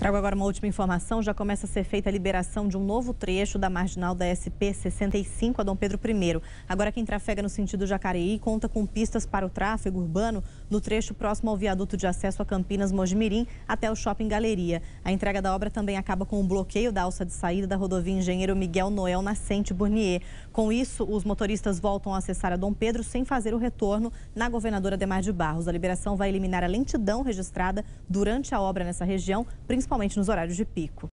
Trago agora uma última informação. Já começa a ser feita a liberação de um novo trecho da marginal da SP 65 a Dom Pedro I. Agora, quem trafega no sentido Jacareí conta com pistas para o tráfego urbano no trecho próximo ao viaduto de acesso a Campinas Mojimirim até o Shopping Galeria. A entrega da obra também acaba com o bloqueio da alça de saída da rodovia Engenheiro Miguel Noel Nascente Burnier. Com isso, os motoristas voltam a acessar a Dom Pedro sem fazer o retorno na governadora Demar de Barros. A liberação vai eliminar a lentidão registrada durante a obra nessa região, principalmente nos horários de pico.